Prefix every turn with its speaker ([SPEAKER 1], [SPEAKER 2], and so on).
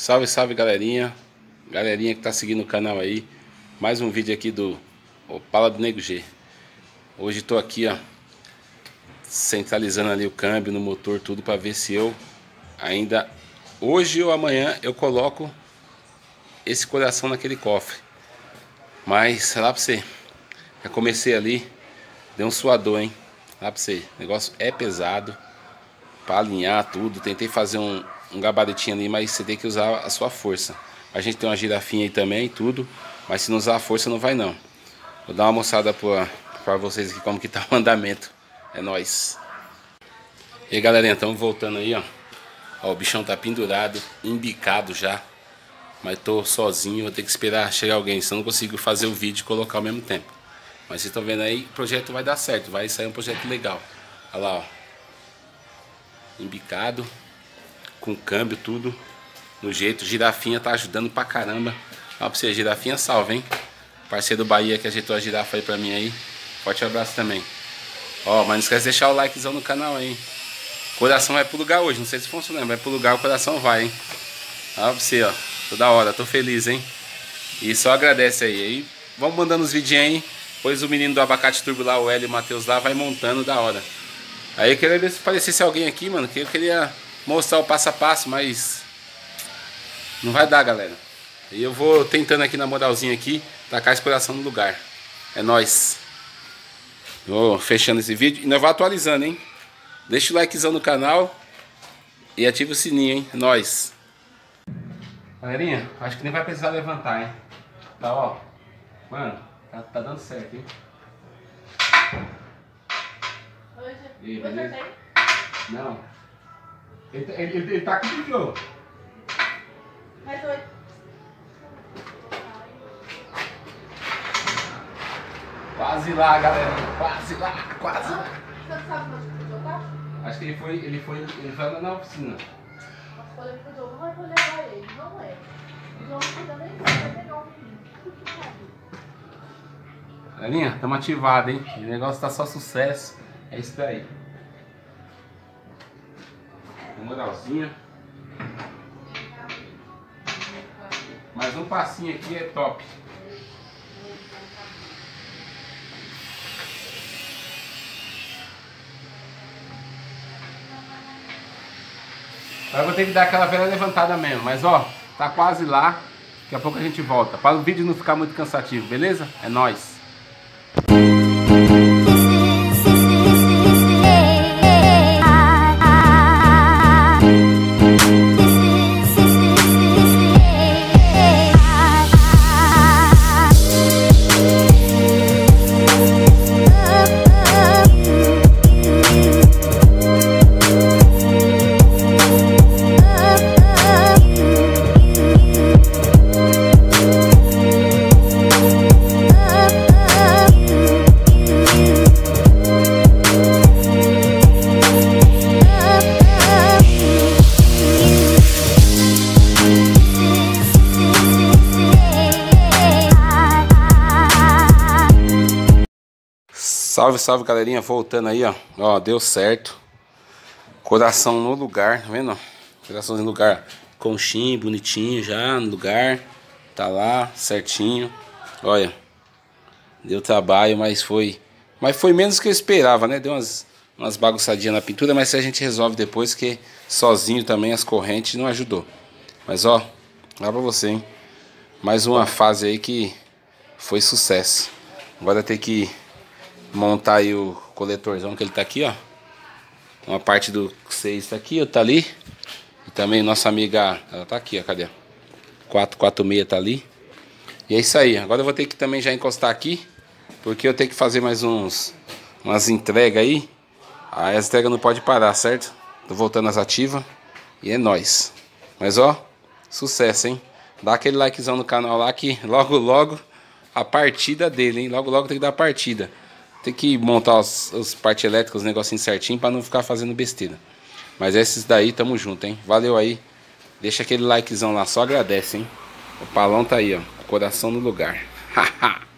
[SPEAKER 1] Salve, salve galerinha. Galerinha que tá seguindo o canal aí. Mais um vídeo aqui do Opala do Nego G. Hoje tô aqui, ó. Centralizando ali o câmbio no motor, tudo para ver se eu ainda hoje ou amanhã eu coloco esse coração naquele cofre. Mas, sei lá pra você. Já comecei ali. Deu um suador, hein? Lá pra você. O negócio é pesado. Pra alinhar tudo. Tentei fazer um, um gabaritinho ali, mas você tem que usar a sua força. A gente tem uma girafinha aí também, tudo, mas se não usar a força não vai não. Vou dar uma moçada para vocês aqui como que tá o andamento. É nóis. E aí galerinha, estamos voltando aí, ó. ó. O bichão tá pendurado, embicado já. Mas tô sozinho, vou ter que esperar chegar alguém, senão não consigo fazer o vídeo e colocar ao mesmo tempo. Mas vocês estão vendo aí, o projeto vai dar certo, vai sair um projeto legal. Olha lá, ó. Embicado com câmbio, tudo no jeito. Girafinha tá ajudando pra caramba. Ó pra você, girafinha salve, hein? Parceiro do Bahia que ajeitou a girafa aí pra mim aí. Forte abraço também. Ó, mas não esquece de deixar o likezão no canal hein? Coração vai pro lugar hoje, não sei se funciona, vai pro lugar o coração vai, hein? Ó pra você, ó. Toda hora, tô feliz, hein? E só agradece aí. aí vamos mandando os vidinhos aí. Depois o menino do abacate turbo lá, o Hélio Matheus lá, vai montando da hora. Aí eu queria ver se aparecesse alguém aqui, mano, que eu queria mostrar o passo a passo, mas não vai dar, galera. E eu vou tentando aqui na moralzinha aqui, tacar esse coração no lugar. É nóis. Vou fechando esse vídeo e nós vamos atualizando, hein? Deixa o likezão no canal e ativa o sininho, hein? É nóis. Galerinha, acho que nem vai precisar levantar, hein? Tá, ó. Mano, tá, tá dando certo, hein?
[SPEAKER 2] Hoje,
[SPEAKER 1] E beleza? Não. Ele, tá- ele, ele, ele tá com o Joe.
[SPEAKER 2] Mais oito.
[SPEAKER 1] Quase lá, galera. Quase lá, quase lá.
[SPEAKER 2] Você não sabe onde o João tá?
[SPEAKER 1] Acho que ele foi, ele foi, ele foi andar na oficina.
[SPEAKER 2] Mas quando ele João não vai poder levar ele, não é. O João não cuida nem disso, vai pegar o menino. Puta que pariu.
[SPEAKER 1] Galinha, tamo ativado, hein? O negócio tá só sucesso. É isso daí. Moralzinha. Mais um passinho aqui é top. Agora vou ter que dar aquela velha levantada mesmo, mas ó, tá quase lá. Daqui a pouco a gente volta. Para o vídeo não ficar muito cansativo, beleza? É nóis. Salve, salve galerinha, voltando aí, ó. Ó, deu certo. Coração no lugar, tá vendo? Coração no lugar. Conchinho, bonitinho já no lugar. Tá lá, certinho. Olha. Deu trabalho, mas foi. Mas foi menos que eu esperava, né? Deu umas, umas bagunçadinhas na pintura, mas a gente resolve depois que sozinho também as correntes não ajudou. Mas ó, lá pra você, hein? Mais uma fase aí que foi sucesso. Agora tem que montar aí o coletorzão que ele tá aqui, ó. Uma parte do 6 tá aqui, outra tá ali. E também nossa amiga, ela tá aqui, ó, cadê? 446 tá ali. E é isso aí. Agora eu vou ter que também já encostar aqui, porque eu tenho que fazer mais uns umas entregas aí. Aí as entregas não pode parar, certo? Tô voltando às ativas e é nóis. Mas ó, sucesso, hein? Dá aquele likezão no canal lá que logo logo a partida dele, hein? Logo logo tem que dar a partida. Tem que montar os, os partes elétricas, os negocinhos certinho para não ficar fazendo besteira. Mas esses daí, tamo junto, hein? Valeu aí. Deixa aquele likezão lá, só agradece, hein? O palão tá aí, ó. Coração no lugar. Haha.